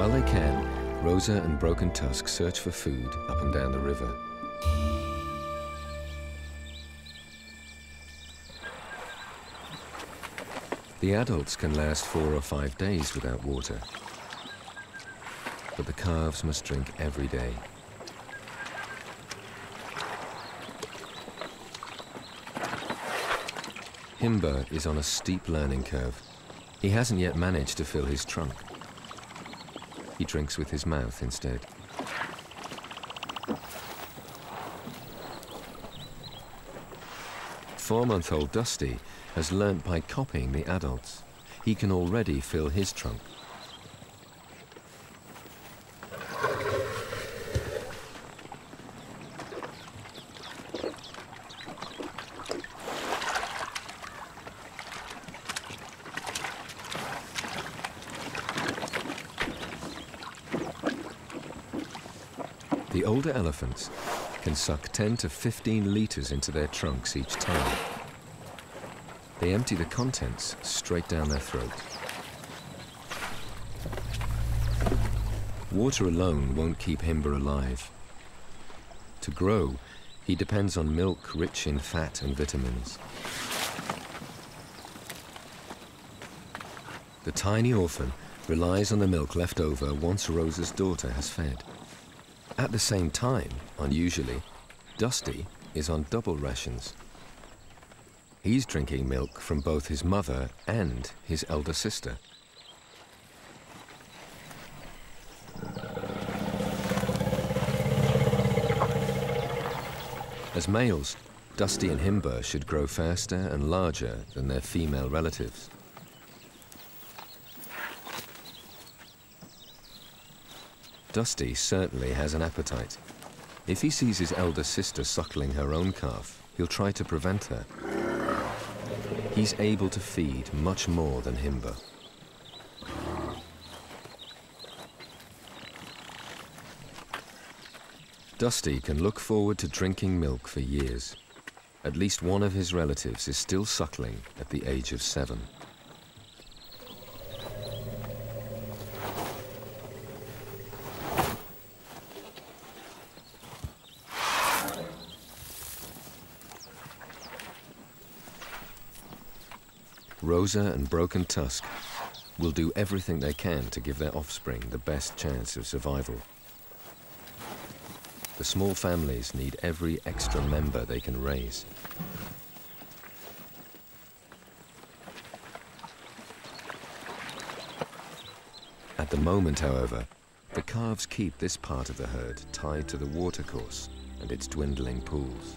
While they can, Rosa and Broken Tusk search for food up and down the river. The adults can last four or five days without water, but the calves must drink every day. Himba is on a steep learning curve. He hasn't yet managed to fill his trunk. He drinks with his mouth instead. Four-month-old Dusty has learnt by copying the adults. He can already fill his trunk. The older elephants can suck 10 to 15 litres into their trunks each time. They empty the contents straight down their throat. Water alone won't keep Himba alive. To grow, he depends on milk rich in fat and vitamins. The tiny orphan relies on the milk left over once Rosa's daughter has fed. At the same time, unusually, Dusty is on double rations. He's drinking milk from both his mother and his elder sister. As males, Dusty and Himba should grow faster and larger than their female relatives. Dusty certainly has an appetite. If he sees his elder sister suckling her own calf, he'll try to prevent her. He's able to feed much more than Himba. Dusty can look forward to drinking milk for years. At least one of his relatives is still suckling at the age of seven. Rosa and Broken Tusk will do everything they can to give their offspring the best chance of survival. The small families need every extra member they can raise. At the moment, however, the calves keep this part of the herd tied to the watercourse and its dwindling pools.